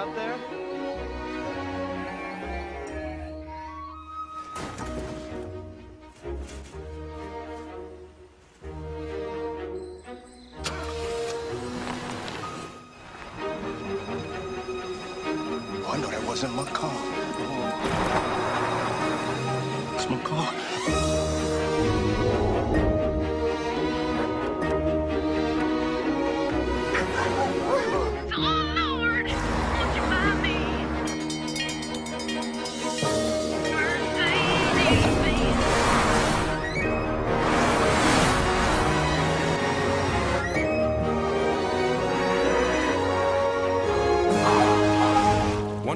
out there? Wonder that wasn't McCall. Oh. It's McCall.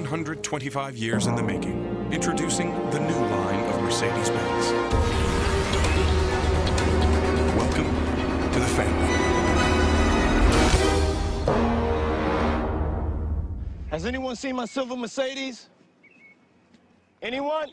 125 years in the making. Introducing the new line of Mercedes Benz. Welcome to the family. Has anyone seen my silver Mercedes? Anyone?